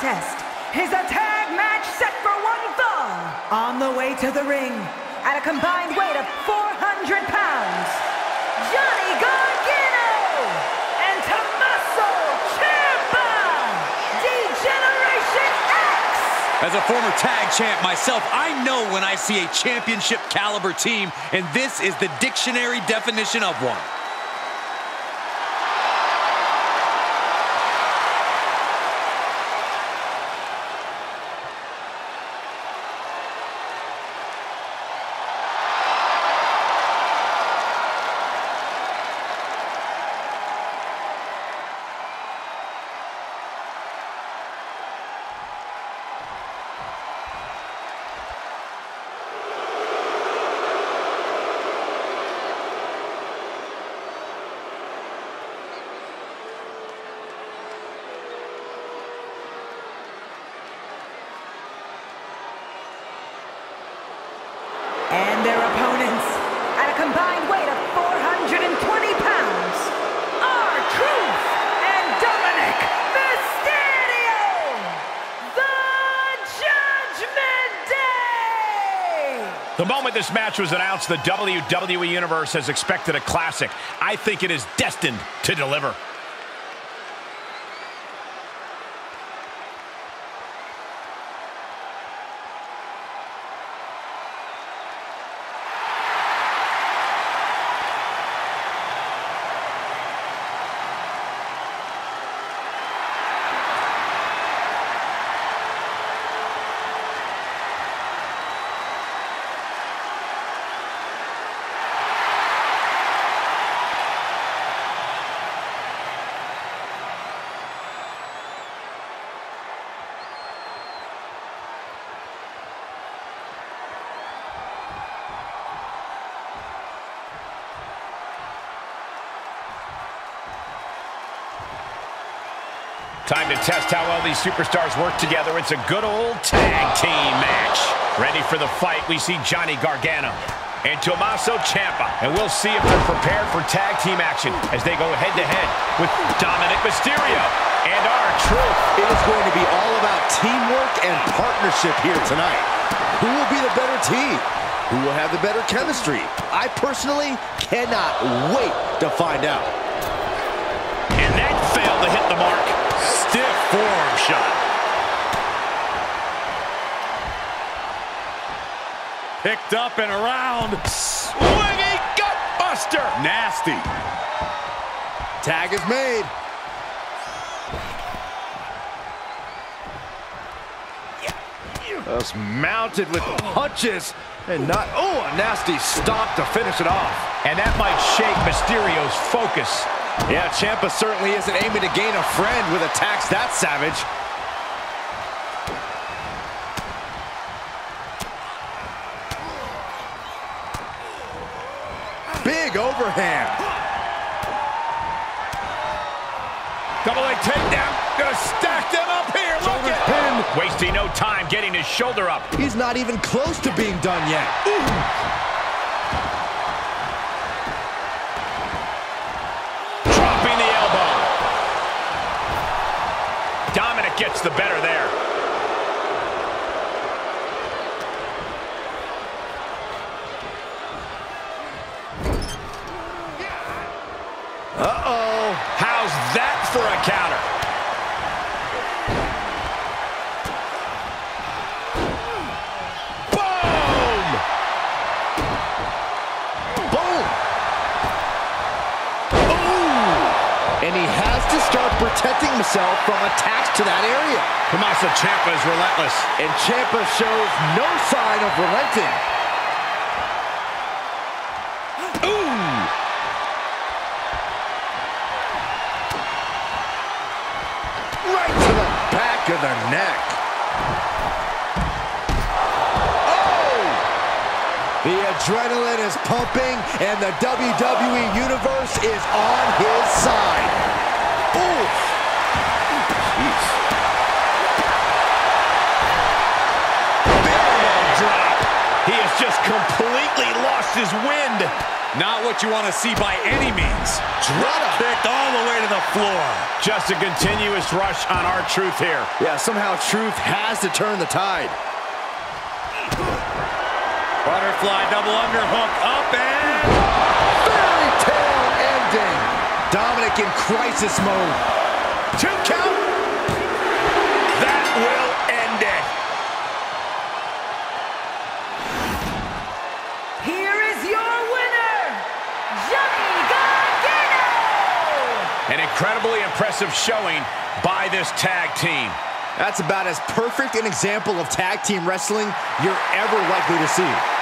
contest is a tag match set for one fall. On the way to the ring, at a combined weight of 400 pounds, Johnny Gargano and Tommaso Ciampa, D-Generation X. As a former tag champ myself, I know when I see a championship caliber team, and this is the dictionary definition of one. And their opponents, at a combined weight of 420 pounds, are Truth and Dominic Mysterio, the Judgment Day! The moment this match was announced, the WWE Universe has expected a classic. I think it is destined to deliver. Time to test how well these superstars work together. It's a good old tag team match. Ready for the fight, we see Johnny Gargano and Tommaso Ciampa. And we'll see if they're prepared for tag team action as they go head-to-head with Dominic Mysterio and R-Truth. It is going to be all about teamwork and partnership here tonight. Who will be the better team? Who will have the better chemistry? I personally cannot wait to find out. And that failed to hit the mark. Stiff forearm shot. Picked up and around. Swinging gutbuster. Nasty. Tag is made. Just mounted with punches and not, oh, a nasty stop to finish it off. And that might shake Mysterio's focus. Yeah, Ciampa certainly isn't aiming to gain a friend with attacks that savage. Big overhand. Double leg takedown. Gonna stack them up here. Look Shoulders at pinned. Wasting no time getting his shoulder up. He's not even close to being done yet. Dropping The better there. Has to start protecting himself from attacks to that area. Tommaso Ciampa is relentless. And Ciampa shows no sign of relenting. Ooh! Right to the back of the neck. Oh! The adrenaline is pumping, and the WWE Universe is on his side. Oof! Jeez. Elbow drop. He has just completely lost his wind. Not what you want to see by any means. Drop kicked all the way to the floor. Just a continuous rush on R-Truth here. Yeah, somehow truth has to turn the tide. Butterfly double underhook up and... Dominic in crisis mode. Two count. That will end it. Here is your winner, Johnny Gargano! An incredibly impressive showing by this tag team. That's about as perfect an example of tag team wrestling you're ever likely to see.